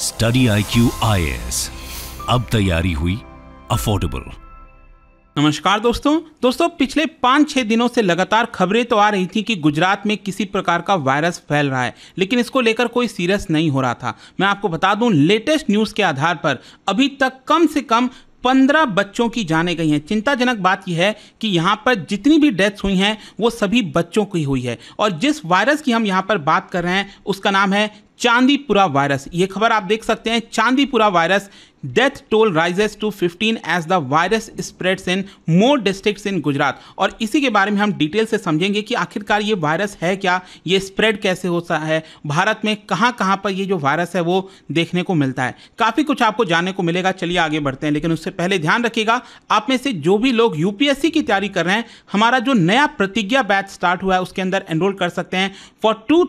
Study I Q आई अब तैयारी हुई अफोर्डेबल नमस्कार दोस्तों। दोस्तों, पिछले पाँच छः दिनों से लगातार खबरें तो आ रही थी कि गुजरात में किसी प्रकार का वायरस फैल रहा है, लेकिन इसको लेकर कोई सीरियस नहीं हो रहा था। मैं आपको बता दूँ, लेटेस्ट न्यूज़ के आधार पर अभी तक कम से कम पंद्रह बच्चों की जाने गई हैं। चिंताजनक बात यह है कि यहाँ पर जितनी भी डेथ्स हुई हैं, वो सभी बच्चों की हुई है। और जिस वायरस की हम यहाँ पर बात कर रहे हैं, उसका नाम है चांदीपुरा वायरस। ये खबर आप देख सकते हैं। Chandipura virus death toll rises to 15 as the virus spreads in more districts in Gujarat और इसी के बारे में हम डिटेल से समझेंगे कि आखिरकार ये वायरस है क्या? ये स्प्रेड कैसे होता है? भारत में कहाँ कहाँ पर ये जो वायरस है, वो देखने को मिलता है। काफ़ी कुछ आपको जानने को मिलेगा। चलिए आगे बढ़ते हैं। लेकिन उससे पहले ध्यान रखिएगा, आप में से जो भी लोग यूपीएससी की तैयारी कर रहे हैं, हमारा जो नया प्रतिज्ञा बैच स्टार्ट हुआ है, उसके अंदर एनरोल कर सकते हैं फॉर टू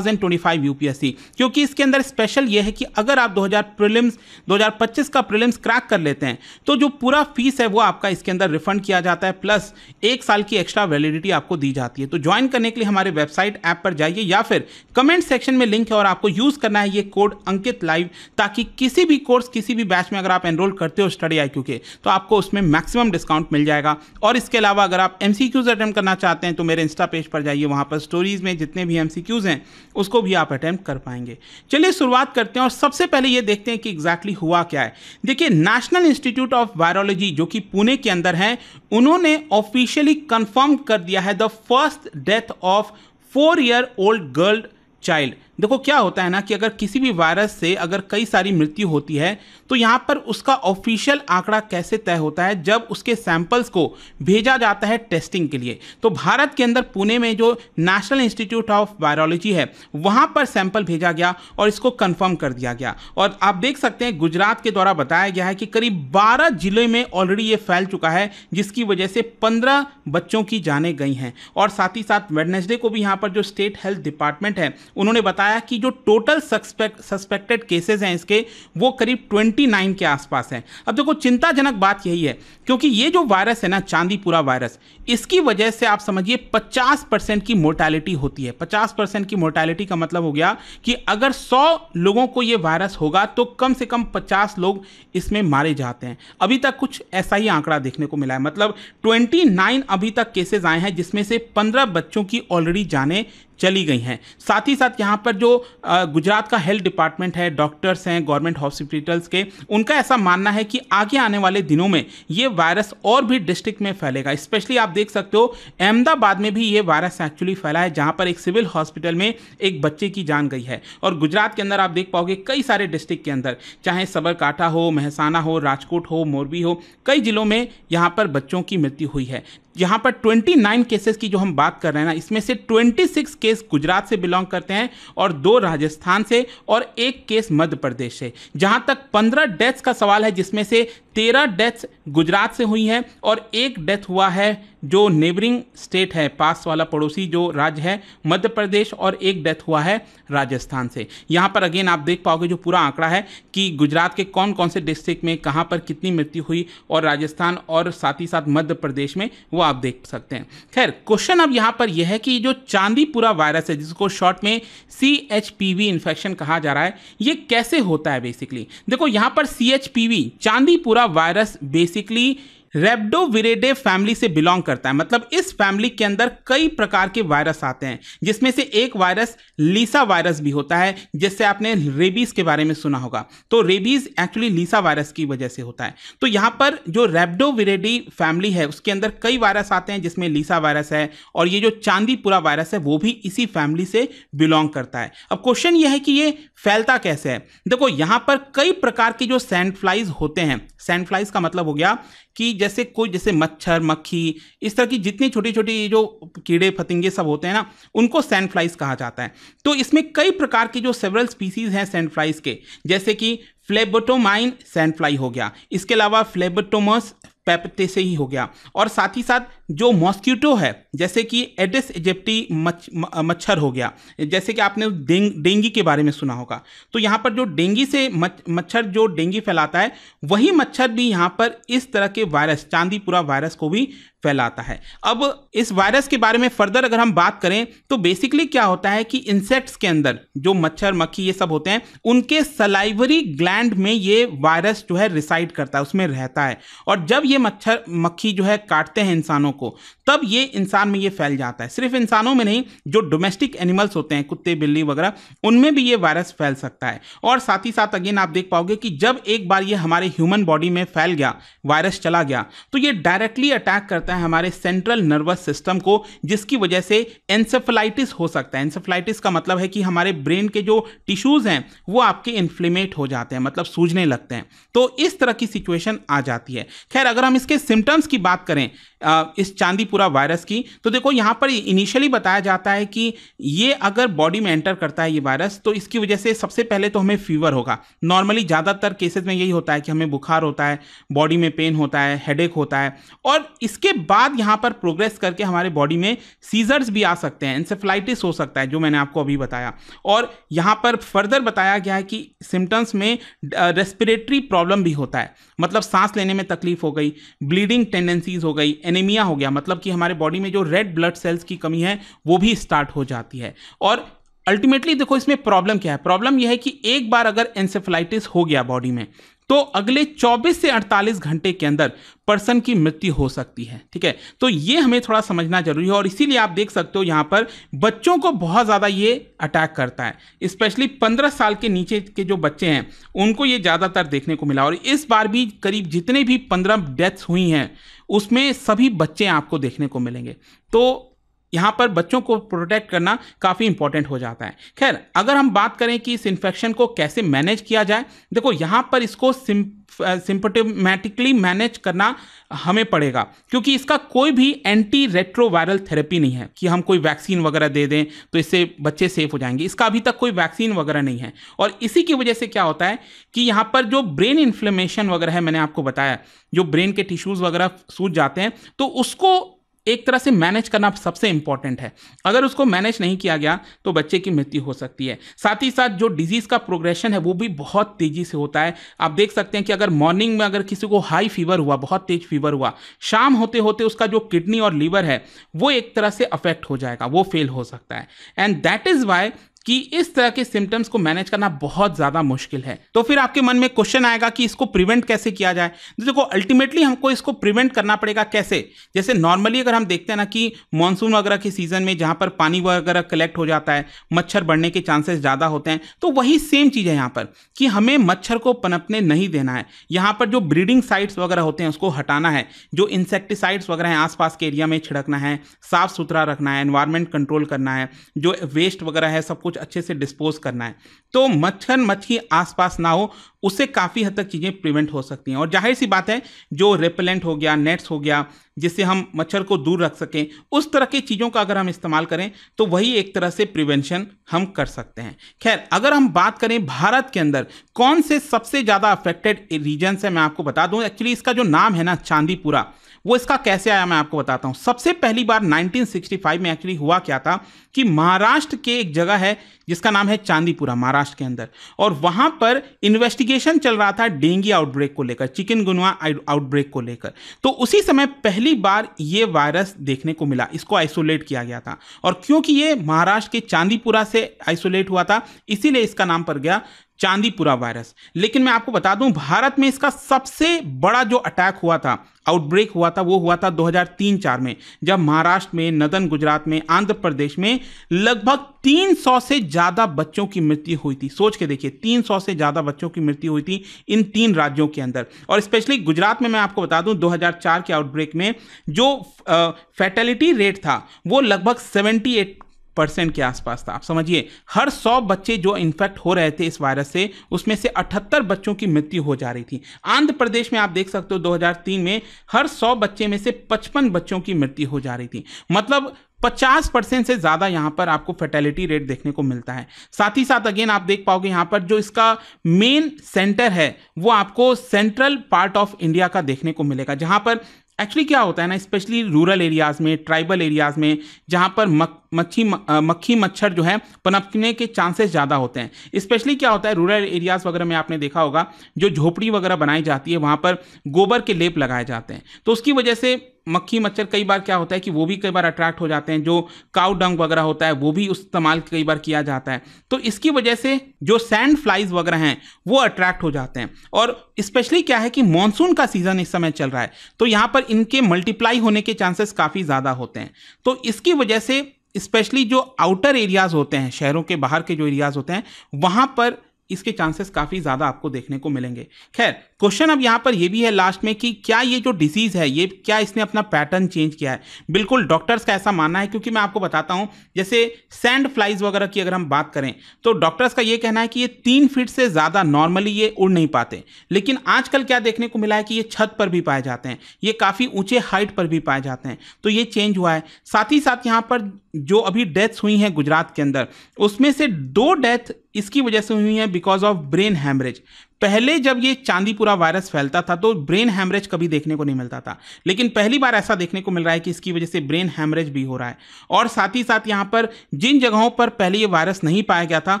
यूपीएससी क्योंकि इसके अंदर स्पेशल ये है कि अगर आप 2000 प्रीलिम्स 2025 का प्रीलिम्स क्रैक कर लेते हैं तो जो पूरा फ़ीस है वो आपका इसके अंदर रिफंड किया जाता है, प्लस एक साल की एक्स्ट्रा वैलिडिटी आपको दी जाती है। तो ज्वाइन करने के लिए हमारे वेबसाइट ऐप पर जाइए या फिर कमेंट सेक्शन में लिंक है और आपको यूज़ करना है ये कोड अंकित लाइव, ताकि किसी भी कोर्स, किसी भी बैच में अगर आप एनरोल करते हो स्टडी आई के तो आपको उसमें मैक्सिमम डिस्काउंट मिल जाएगा। और इसके अलावा अगर आप एम अटेम्प्ट करना चाहते हैं तो मेरे इंस्टा पेज पर जाइए, वहाँ पर स्टोरीज में जितने भी एम हैं, उसको भी आप अटैम्प्ट कर पाएँगे। चलिए शुरुआत करते हैं और सबसे पहले ये देखते हैं कि एग्जैक्टली exactly हुआ क्या है। देखिए नेशनल इंस्टीट्यूट ऑफ़ वायरोलॉजी जो कि पुणे के अंदर है, उन्होंने ऑफिशियली कंफर्म कर दिया है the first death of four year old girl child देखो, क्या होता है ना कि अगर किसी भी वायरस से अगर कई सारी मृत्यु होती है तो यहाँ पर उसका ऑफिशियल आंकड़ा कैसे तय होता है? जब उसके सैंपल्स को भेजा जाता है टेस्टिंग के लिए। तो भारत के अंदर पुणे में जो नेशनल इंस्टीट्यूट ऑफ़ वायरोलॉजी है, वहाँ पर सैंपल भेजा गया और इसको कन्फर्म कर दिया गया। और आप देख सकते हैं, गुजरात के द्वारा बताया गया है कि करीब बारह ज़िले में ऑलरेडी ये फैल चुका है, जिसकी वजह से पंद्रह बच्चों की जाने गई हैं। और साथ ही साथ वेडनेसडे को भी यहाँ पर जो स्टेट हेल्थ डिपार्टमेंट है, उन्होंने बताया बताया कि जो टोटल सस्पेक्ट सस्पेक्टेड केसेस हैं इसके, वो करीब 29 के आसपास हैं। अब देखो, चिंताजनक बात यही है, क्योंकि ये जो वायरस है ना, चांदीपुरा वायरस इसकी वजह से आप समझिए 50 परसेंट की मोर्टैलिटी होती है। 50 परसेंट की मोर्टैलिटी का मतलब हो गया कि अगर 100 लोगों को ये वायरस होगा तो कम से कम 50 लोग इसमें मारे जाते हैं। अभी तक कुछ ऐसा ही आंकड़ा देखने को मिला है। मतलब 29 अभी तक केसेस आए हैं, जिसमें से 15 बच्चों की ऑलरेडी जाने चली गई हैं। साथ ही साथ यहाँ पर जो गुजरात का हेल्थ डिपार्टमेंट है डॉक्टर्स हैं गवर्नमेंट हॉस्पिटल्स के, उनका ऐसा मानना है कि आगे आने वाले दिनों में ये वायरस और भी डिस्ट्रिक्ट में फैलेगा। स्पेशली आप देख सकते हो, अहमदाबाद में भी ये वायरस एक्चुअली फैला है, जहाँ पर एक सिविल हॉस्पिटल में एक बच्चे की जान गई है। और गुजरात के अंदर आप देख पाओगे कई सारे डिस्ट्रिक्ट के अंदर, चाहे सबरकाठा हो, महसाना हो, राजकोट हो, मोरबी हो, कई जिलों में यहाँ पर बच्चों की मृत्यु हुई है। यहाँ पर 29 केसेस की जो हम बात कर रहे हैं ना, इसमें से 26 केस गुजरात से बिलोंग करते हैं और दो राजस्थान से और एक केस मध्य प्रदेश से। जहाँ तक 15 डेथ्स का सवाल है, जिसमें से 13 डेथ्स गुजरात से हुई हैं और एक डेथ हुआ है जो नेबरिंग स्टेट है, पास वाला पड़ोसी जो राज्य है, मध्य प्रदेश और एक डेथ हुआ है राजस्थान से। यहाँ पर अगेन आप देख पाओगे जो पूरा आंकड़ा है कि गुजरात के कौन कौन से डिस्ट्रिक्ट में कहाँ पर कितनी मृत्यु हुई और राजस्थान और साथ ही साथ मध्य प्रदेश में, वो आप देख सकते हैं। खैर क्वेश्चन अब यहाँ पर यह है कि जो चांदीपुरा वायरस है, जिसको शॉर्ट में C H P V infection कहा जा रहा है, ये कैसे होता है बेसिकली देखो, यहाँ पर C H P V Chandipura virus basically rhabdoviridae family से बिलोंग करता है। मतलब इस फैमिली के अंदर कई प्रकार के वायरस आते हैं, जिसमें से एक वायरस लीसा वायरस भी होता है, जिससे आपने रेबीज के बारे में सुना होगा। तो रेबीज एक्चुअली लीसा वायरस की वजह से होता है। तो यहाँ पर जो रेप्डोविरेडी फैमिली है, उसके अंदर कई वायरस आते हैं, जिसमें लीसा वायरस है, और ये जो चांदीपुरा वायरस है, वो भी इसी फैमिली से बिलोंग करता है। अब क्वेश्चन ये है कि ये फैलता कैसे है? देखो, यहाँ पर कई प्रकार के जो सैंड फ्लाइज होते हैं, सैंड फ्लाइज का मतलब हो गया कि जैसे कोई, जैसे मच्छर, मक्खी, इस तरह की जितनी छोटी छोटी जो कीड़े, फतिंगे सब होते हैं ना, उनको सैंड फ्लाइज कहा जाता है। तो इसमें कई प्रकार के जो सेवरल स्पीसीज हैं सैंड फ्लाइज के, जैसे कि फ्लेबोटोमाइन सैंड फ्लाई हो गया, इसके अलावा फ्लेबोटोमस पैपते से ही हो गया, और साथ ही साथ जो मॉस्किटो है जैसे कि एडिस इजिप्टी मच, मच्छर हो गया जैसे कि आपने डेंग, के बारे में सुना होगा। तो यहाँ पर जो डेंगी से मच्छर जो डेंगी फैलाता है वही मच्छर भी यहाँ पर इस तरह के वायरस चांदीपुरा वायरस को भी फैलाता है। अब इस वायरस के बारे में फर्दर अगर हम बात करें तो बेसिकली क्या होता है कि इंसेक्ट्स के अंदर जो मच्छर मक्खी ये सब होते हैं उनके सलाइवरी ग्लैंड में ये वायरस जो है रिसाइड करता है उसमें रहता है। और जब ये मच्छर मक्खी जो है काटते हैं इंसानों को, तब ये इंसान में ये फैल जाता है। सिर्फ़ इंसानों में नहीं, जो डोमेस्टिक एनिमल्स होते हैं, कुत्ते, बिल्ली वगैरह, उनमें भी ये वायरस फैल सकता है। और साथ ही साथ अगेन आप देख पाओगे कि जब एक बार ये हमारे ह्यूमन बॉडी में फैल गया वायरस चला गया तो ये डायरेक्टली अटैक करता है हमारे सेंट्रल नर्वस सिस्टम को, जिसकी वजह से एंसेफलाइटिस हो सकता है। एंसेफलाइटिस का मतलब है कि हमारे ब्रेन के जो टिश्यूज हैं, वो आपके इन्फ्लेमेट हो जाते हैं मतलब सूझने लगते हैं। तो इस तरह की सिचुएशन आ जाती है। खैर, अगर हम इसके सिम्टम्स की बात करें इस चांदीपुरा वायरस की। तो देखो, यहाँ पर इनिशियली बताया जाता है कि ये अगर बॉडी में एंटर करता है ये वायरस तो इसकी वजह से सबसे पहले तो हमें फीवर होगा। नॉर्मली ज़्यादातर केसेस में यही होता है कि हमें बुखार होता है बॉडी में पेन होता है हेडेक होता है। और इसके बाद यहाँ पर प्रोग्रेस करके हमारे बॉडी में सीजर्स भी आ सकते हैं इंसेफ्लाइटिस हो सकता है, जो मैंने आपको अभी बताया। और यहाँ पर फर्दर बताया गया है कि सिम्टम्स में रेस्पिरेटरी प्रॉब्लम भी होता है। मतलब सांस लेने में तकलीफ़ हो गई ब्लीडिंग टेंडेंसीज हो गई एनीमिया हो गया मतलब कि हमारे बॉडी में जो रेड ब्लड सेल्स की कमी है, वो भी स्टार्ट हो जाती है। और अल्टीमेटली देखो इसमें प्रॉब्लम क्या है? प्रॉब्लम यह है कि एक बार अगर एनसेफेलाइटिस हो गया बॉडी में तो अगले 24 से 48 घंटे के अंदर पर्सन की मृत्यु हो सकती है, ठीक है? तो ये हमें थोड़ा समझना ज़रूरी है और इसीलिए आप देख सकते हो यहाँ पर बच्चों को बहुत ज़्यादा ये अटैक करता है, स्पेशली 15 साल के नीचे के जो बच्चे हैं, उनको ये ज़्यादातर देखने को मिला। और इस बार भी करीब जितने भी 15 डेथ्स हुई हैं, उसमें सभी बच्चे आपको देखने को मिलेंगे। तो यहाँ पर बच्चों को प्रोटेक्ट करना काफ़ी इंपॉर्टेंट हो जाता है। खैर, अगर हम बात करें कि इस इन्फेक्शन को कैसे मैनेज किया जाए, देखो यहाँ पर इसको सिम सिंपटोमेटिकली मैनेज करना हमें पड़ेगा, क्योंकि इसका कोई भी एंटी रेट्रोवायरल थेरेपी नहीं है कि हम कोई वैक्सीन वगैरह दे दें तो इससे बच्चे सेफ़ हो जाएँगे। इसका अभी तक कोई वैक्सीन वगैरह नहीं है। और इसी की वजह से क्या होता है कि यहाँ पर जो ब्रेन इन्फ्लेमेशन वगैरह है, मैंने आपको बताया, जो ब्रेन के टिश्यूज़ वगैरह सूझ जाते हैं तो उसको एक तरह से मैनेज करना सबसे इंपॉर्टेंट है। अगर उसको मैनेज नहीं किया गया तो बच्चे की मृत्यु हो सकती है। साथ ही साथ जो डिज़ीज़ का प्रोग्रेशन है, वो भी बहुत तेज़ी से होता है। आप देख सकते हैं कि अगर मॉर्निंग में अगर किसी को हाई फीवर हुआ, बहुत तेज फीवर हुआ, शाम होते होते उसका जो किडनी और लीवर है, वो एक तरह से अफेक्ट हो जाएगा, वो फेल हो सकता है। एंड दैट इज़ वाई कि इस तरह के सिम्टम्स को मैनेज करना बहुत ज़्यादा मुश्किल है। तो फिर आपके मन में क्वेश्चन आएगा कि इसको प्रिवेंट कैसे किया जाए? तो देखो अल्टीमेटली हमको इसको प्रिवेंट करना पड़ेगा कैसे? जैसे नॉर्मली अगर हम देखते हैं ना कि मानसून वगैरह के सीज़न में जहाँ पर पानी वगैरह कलेक्ट हो जाता है, मच्छर बढ़ने के चांसेस ज़्यादा होते हैं तो वही सेम चीज़ है यहाँ पर कि हमें मच्छर को पनपने नहीं देना है। यहाँ पर जो ब्रीडिंग साइट्स वगैरह होते हैं, उसको हटाना है। जो इंसेक्टिसाइड्स वगैरह हैं, आसपास के एरिया में छिड़कना है, साफ़ सुथरा रखना है एनवायरमेंट कंट्रोल करना है, जो वेस्ट वगैरह है, सब कुछ अच्छे से डिस्पोज करना है। तो मच्छर मच्छी आसपास ना हो, उससे काफ़ी हद तक चीज़ें प्रिवेंट हो सकती हैं। और ज़ाहिर सी बात है, जो रेपेलेंट हो गया नेट्स हो गया, जिससे हम मच्छर को दूर रख सकें, उस तरह की चीज़ों का अगर हम इस्तेमाल करें तो वही एक तरह से प्रिवेंशन हम कर सकते हैं। खैर, अगर हम बात करें भारत के अंदर, कौन से सबसे ज़्यादा अफेक्टेड रीजन्स है, मैं आपको बता दूँ। एक्चुअली इसका जो नाम है ना, चांदीपुरा। वो इसका कैसे आया मैं आपको बताता हूँ। सबसे पहली बार 1965 में एक्चुअली हुआ क्या था कि महाराष्ट्र के एक जगह है, जिसका नाम है चांदीपुरा, महाराष्ट्र के अंदर। और वहाँ पर इन्वेस्टिगेशन चल रहा था डेंगी आउटब्रेक को लेकर चिकन गुनवा आउटब्रेक को लेकर। तो उसी समय पहली बार ये वायरस देखने को मिला, इसको आइसोलेट किया गया था। और क्योंकि ये महाराष्ट्र के चांदीपुरा से आइसोलेट हुआ था, इसीलिए इसका नाम पड़ गया चांदीपुरा वायरस। लेकिन मैं आपको बता दूँ, भारत में इसका सबसे बड़ा जो अटैक हुआ था, आउटब्रेक हुआ था, वो हुआ था 2003-4 में, जब महाराष्ट्र में नदन गुजरात में, आंध्र प्रदेश में लगभग 300 से ज़्यादा बच्चों की मृत्यु हुई थी। सोच के देखिए 300 से ज़्यादा बच्चों की मृत्यु हुई थी इन तीन राज्यों के अंदर। और स्पेशली गुजरात में मैं आपको बता दूँ 2004 के आउटब्रेक में जो फैटेलिटी रेट था, वो लगभग 78 परसेंट के आसपास था। आप समझिए, हर सौ बच्चे जो इन्फेक्ट हो रहे थे इस वायरस से, उसमें से अठहत्तर बच्चों की मृत्यु हो जा रही थी। आंध्र प्रदेश में आप देख सकते हो 2003 में हर सौ बच्चे में से पचपन बच्चों की मृत्यु हो जा रही थी। मतलब 50 परसेंट से ज़्यादा यहाँ पर आपको फर्टेलिटी रेट देखने को मिलता है। साथ ही साथ अगेन आप देख पाओगे यहाँ पर जो इसका मेन सेंटर है, वो आपको सेंट्रल पार्ट ऑफ़ इंडिया का देखने को मिलेगा। जहाँ पर एक्चुअली क्या होता है ना स्पेशली रूरल एरियाज़ में ट्राइबल एरियाज़ में, जहाँ पर मक मच्छी मक्खी, मच्छर जो है, पनपने के चांसेस ज़्यादा होते हैं। स्पेशली क्या होता है रूरल एरियाज़ वगैरह में आपने देखा होगा, जो झोपड़ी वगैरह बनाई जाती है, वहाँ पर गोबर के लेप लगाए जाते हैं। तो उसकी वजह से मक्खी, मच्छर कई बार क्या होता है कि वो भी कई बार अट्रैक्ट हो जाते हैं, जो काउ डंग वगैरह होता है, वो भी इस्तेमाल कई बार किया जाता है। तो इसकी वजह से जो सैंड फ्लाइज वगैरह हैं, वो अट्रैक्ट हो जाते हैं। और स्पेशली क्या है कि मानसून का सीज़न इस समय चल रहा है तो यहाँ पर इनके मल्टीप्लाई होने के चांसेस काफ़ी ज़्यादा होते हैं। तो इसकी वजह से स्पेशली जो आउटर एरियाज़ होते हैं, शहरों के बाहर के जो एरियाज़ होते हैं, वहाँ पर इसके चांसेस काफ़ी ज़्यादा आपको देखने को मिलेंगे। खैर क्वेश्चन अब यहाँ पर ये भी है लास्ट में कि क्या ये जो डिसीज़ है, ये क्या इसने अपना पैटर्न चेंज किया है? बिल्कुल डॉक्टर्स का ऐसा मानना है क्योंकि मैं आपको बताता हूँ, जैसे सैंड फ्लाइज वगैरह की अगर हम बात करें तो डॉक्टर्स का ये कहना है कि ये तीन फीट से ज़्यादा नॉर्मली ये उड़ नहीं पाते। लेकिन आजकल क्या देखने को मिला है कि ये छत पर भी पाए जाते हैं, ये काफ़ी ऊँचे हाइट पर भी पाए जाते हैं तो ये चेंज हुआ है। साथ ही साथ यहाँ पर जो अभी डेथ्स हुई हैं गुजरात के अंदर, उसमें से दो डेथ इसकी वजह से हुई है बिकॉज़ ऑफ़ ब्रेन हैमरेज पहले जब ये चांदीपुरा वायरस फैलता था तो ब्रेन हैमरेज कभी देखने को नहीं मिलता था। लेकिन पहली बार ऐसा देखने को मिल रहा है कि इसकी वजह से ब्रेन हैमरेज भी हो रहा है। और साथ ही साथ यहाँ पर जिन जगहों पर पहले ये वायरस नहीं पाया गया था,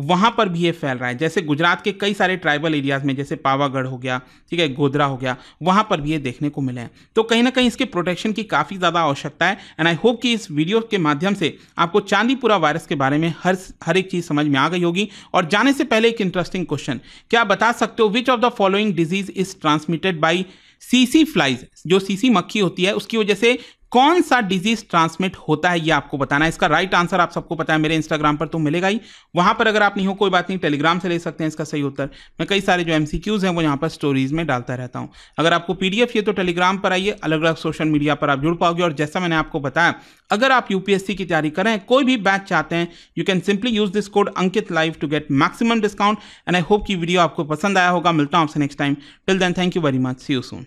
वहाँ पर भी ये फैल रहा है। जैसे गुजरात के कई सारे ट्राइबल एरियाज़ में, जैसे पावागढ़ हो गया, ठीक है, गोधरा हो गया, वहाँ पर भी ये देखने को मिले हैं। तो कहीं ना कहीं इसके प्रोटेक्शन की काफ़ी ज़्यादा आवश्यकता है एंड आई होप कि इस वीडियो के माध्यम से आपको चांदीपुरा वायरस के बारे में हर हर एक चीज़ समझ में आ गई होगी। और जाने से पहले एक इंटरेस्टिंग क्वेश्चन क्या बता सकते हो which of the following disease is transmitted by CC flies जो सीसी मक्खी होती है, उसकी वजह से कौन सा डिज़ीज़ ट्रांसमिट होता है, ये आपको बताना है। इसका राइट आंसर आप सबको पता है, मेरे इंस्टाग्राम पर तो मिलेगा ही। वहाँ पर अगर आप नहीं हो, कोई बात नहीं टेलीग्राम से ले सकते हैं इसका सही उत्तर। मैं कई सारे जो एमसीक्यूज हैं, वो यहाँ पर स्टोरीज में डालता रहता हूँ। अगर आपको पीडीएफ ये तो टेलीग्राम पर आइए अलग अलग सोशल मीडिया पर आप जुड़ पाओगे। और जैसा मैंने आपको बताया, अगर आप यूपीएससी की तैयारी करें, कोई भी बैच चाहते हैं you can simply use this code Ankit live to get maximum discount and I hope की वीडियो आपको पसंद आया होगा। मिलता हूँ आपसे next time till then thank you very much see you soon